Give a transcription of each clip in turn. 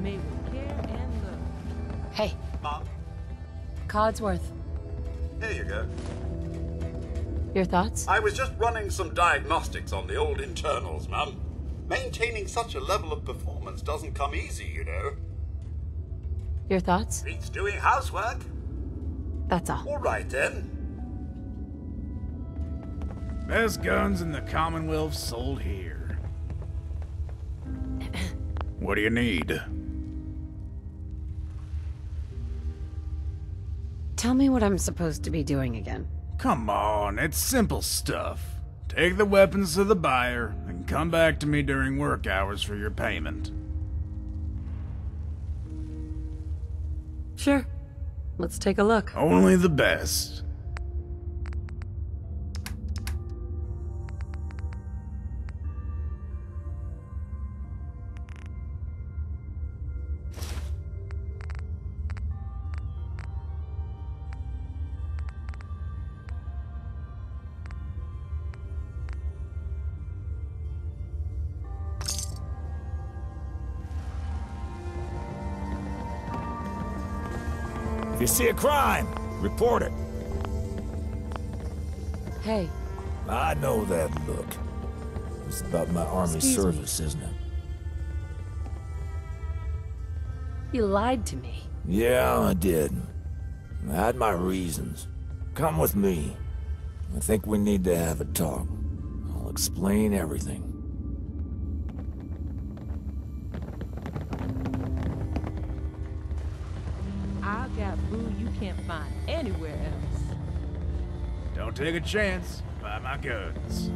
Everything here is made with care and love. Hey, Mom, Codsworth. here you go. Your thoughts? I was just running some diagnostics on the old internals, Mum. Maintaining such a level of performance doesn't come easy, you know. Your thoughts? It's doing housework. That's all. All right then. Best guns in the Commonwealth sold here. what do you need? Tell me what I'm supposed to be doing again. Come on, it's simple stuff. Take the weapons to the buyer, and come back to me during work hours for your payment. Sure. Let's take a look. Only the best. If you see a crime, report it. Hey, I know that look. It's about my army Excuse me. service, isn't it? you lied to me. Yeah, I did. I had my reasons. Come with me. I think we need to have a talk. I'll explain everything. Boo you can't find anywhere else. Don't take a chance. Buy my guns.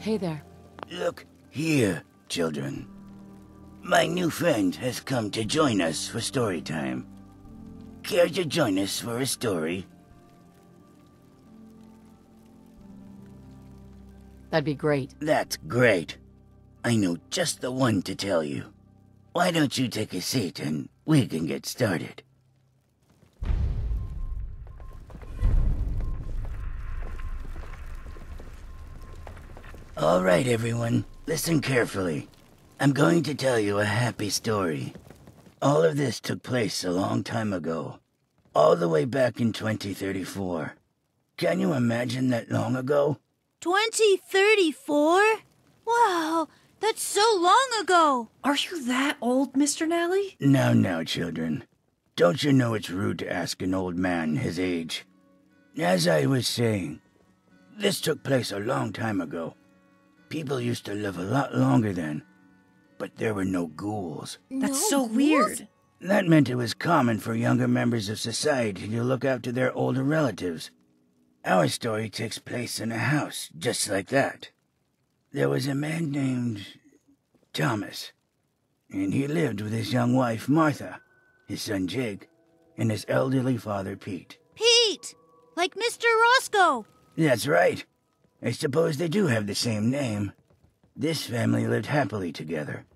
Hey there. Look here, children. My new friend has come to join us for story time. Care to join us for a story? That'd be great. That's great. I know just the one to tell you. Why don't you take a seat and we can get started? All right, everyone, listen carefully. I'm going to tell you a happy story. All of this took place a long time ago, all the way back in 2034. Can you imagine that long ago? 2034? Wow, that's so long ago. Are you that old, Mr. Nally? Now, now, children. Don't you know it's rude to ask an old man his age? As I was saying, this took place a long time ago. People used to live a lot longer then, but there were no ghouls. That's No so ghouls? weird. That meant it was common for younger members of society to look after their older relatives. Our story takes place in a house just like that. There was a man named Thomas, and he lived with his young wife Martha, his son Jake, and his elderly father Pete. Pete! Like Mr. Roscoe. That's right. I suppose they do have the same name. This family lived happily together,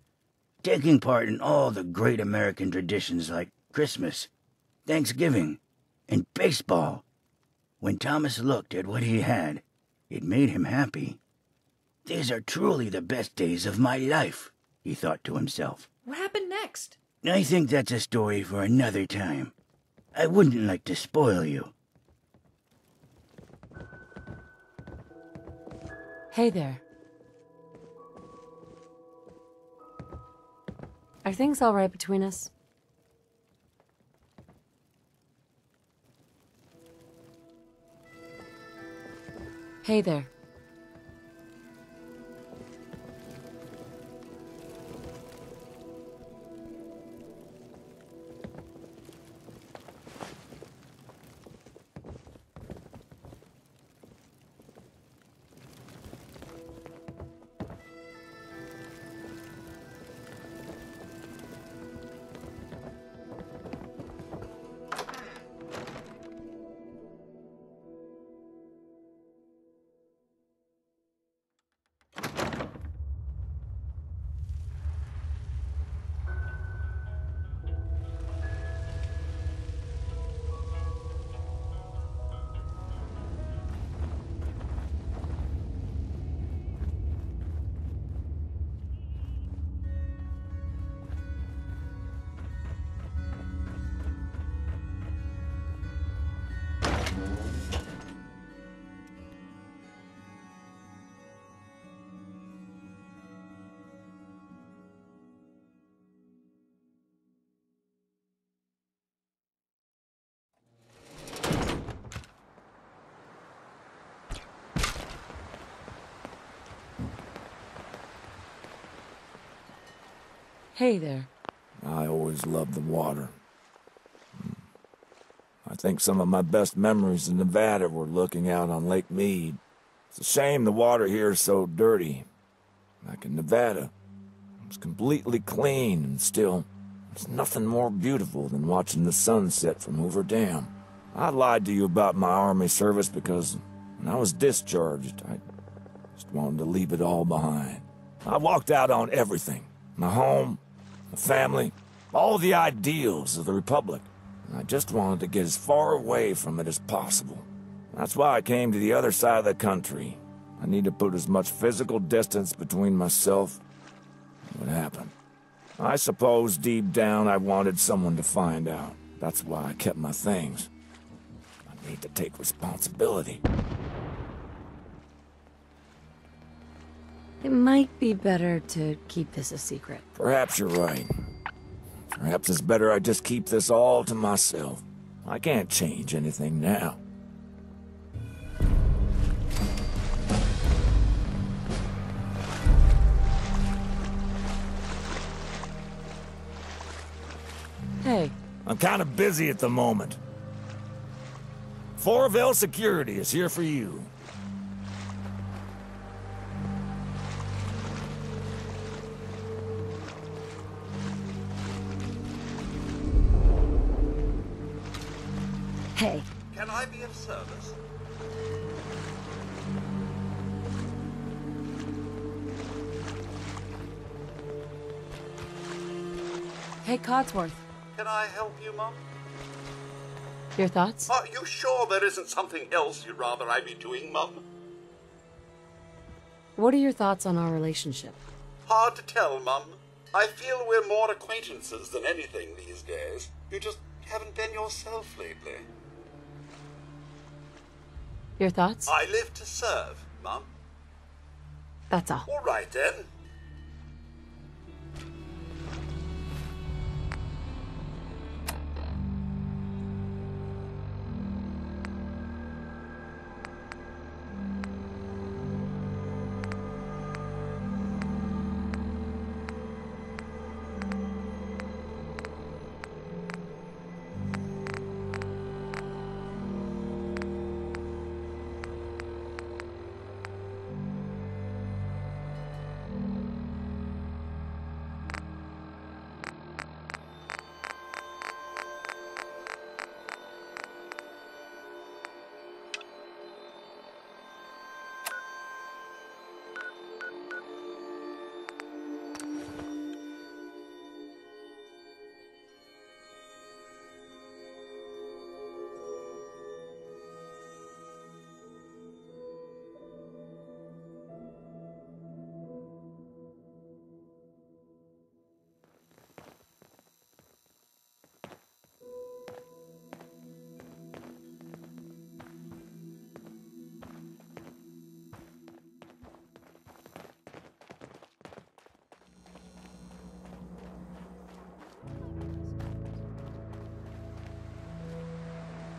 taking part in all the great American traditions like Christmas, Thanksgiving, and baseball. When Thomas looked at what he had, it made him happy. These are truly the best days of my life, he thought to himself. What happened next? I think that's a story for another time. I wouldn't like to spoil you. Hey there. Are things all right between us? Hey there. Hey there. I always loved the water. Hmm. I think some of my best memories in Nevada were looking out on Lake Mead. It's a shame the water here is so dirty. Back in Nevada, it's completely clean and still, there's nothing more beautiful than watching the sun set from Hoover Dam. I lied to you about my army service because when I was discharged, I just wanted to leave it all behind. I walked out on everything. My home, family, all the ideals of the Republic. I just wanted to get as far away from it as possible. That's why I came to the other side of the country. I need to put as much physical distance between myself and what happened. I suppose deep down I wanted someone to find out. That's why I kept my things. I need to take responsibility. It might be better to keep this a secret. Perhaps you're right. Perhaps it's better I just keep this all to myself. I can't change anything now. Hey, I'm kind of busy at the moment. Fourville Security is here for you. Hey. Can I be of service? Hey, Codsworth. Can I help you, Mum? Your thoughts? Are you sure there isn't something else you'd rather I be doing, Mum? What are your thoughts on our relationship? Hard to tell, Mum. I feel we're more acquaintances than anything these days. You just haven't been yourself lately. Your thoughts? I live to serve, Mum. That's all. All right then.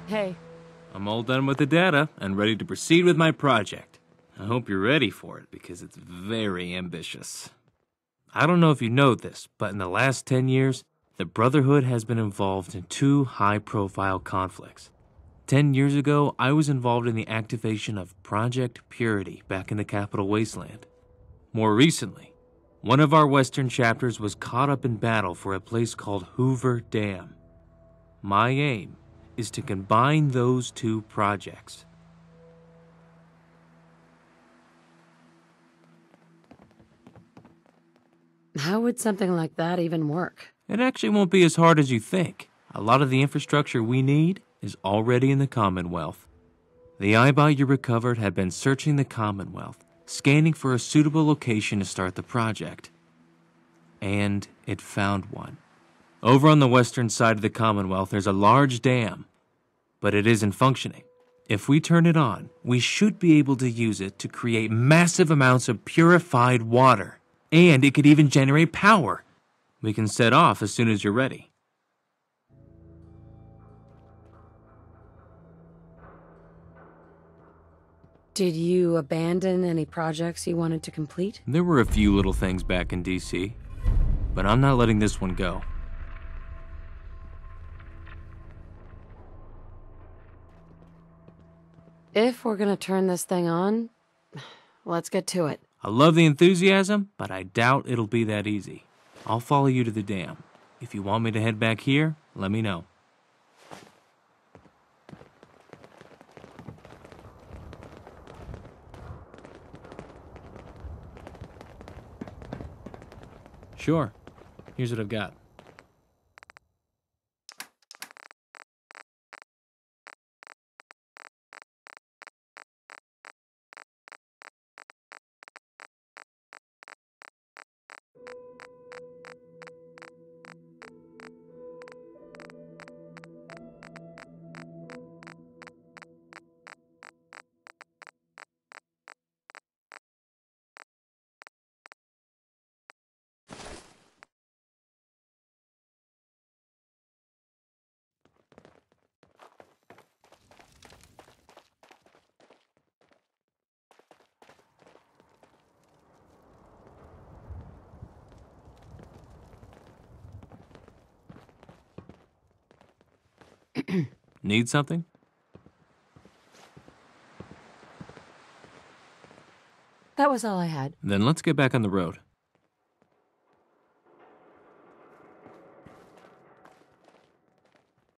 Hey, I'm all done with the data and ready to proceed with my project. I hope you're ready for it because it's very ambitious. I don't know if you know this, but in the last 10 years, the Brotherhood has been involved in two high profile conflicts. 10 years ago, I was involved in the activation of Project Purity back in the Capital Wasteland. More recently, one of our Western chapters was caught up in battle for a place called Hoover Dam. My aim is to combine those two projects. how would something like that even work? It actually won't be as hard as you think. A lot of the infrastructure we need is already in the Commonwealth. The Eyebot you recovered had been searching the Commonwealth, scanning for a suitable location to start the project. And it found one. Over on the western side of the Commonwealth, there's a large dam, but it isn't functioning. If we turn it on, we should be able to use it to create massive amounts of purified water. And it could even generate power. We can set off as soon as you're ready. Did you abandon any projects you wanted to complete? There were a few little things back in DC. but I'm not letting this one go. If we're gonna turn this thing on, let's get to it. I love the enthusiasm, but I doubt it'll be that easy. I'll follow you to the dam. If you want me to head back here, let me know. Sure. Here's what I've got. Need something? That was all I had. Then let's get back on the road.